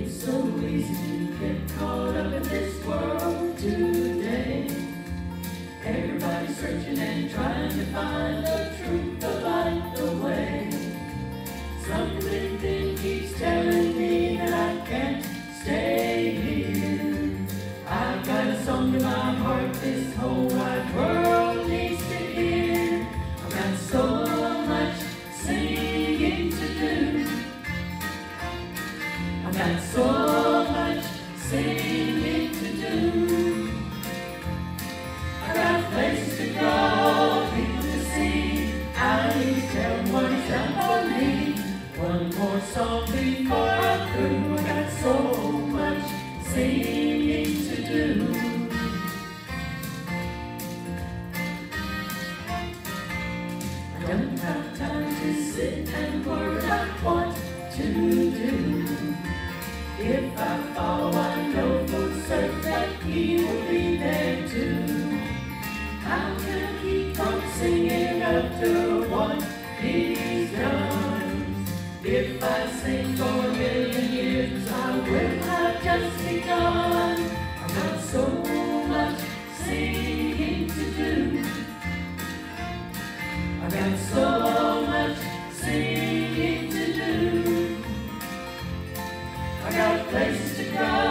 It's so easy to get caught up in this world today. Everybody's searching and trying to find Got so much singing to do. I got places to go, people to see. I need to tell what he's for me. One more song before I'm through. I got so much singing to do. I don't have time to sit and worry about what to do. If I sing for a million years, I will have just begun. I've got so much singing to do. I've got so much singing to do. I've got places to go,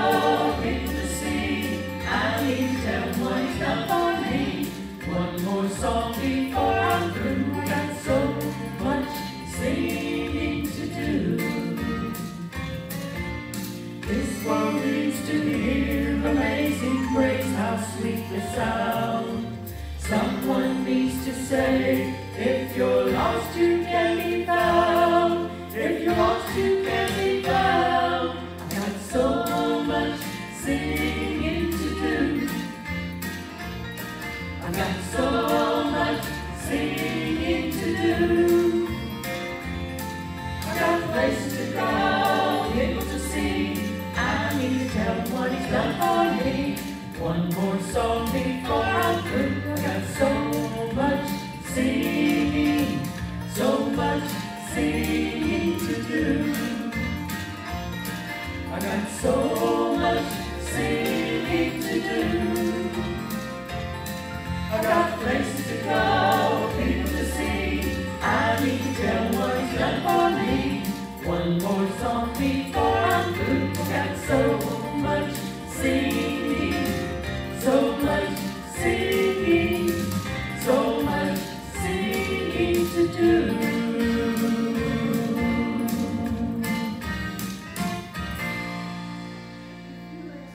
say, if you're lost, you can be found. If you're lost, you can be found. I've got so much singing to do. I've got so much singing to do. I got places to go, people to see. I need to tell what he's done for me. One more song before we go.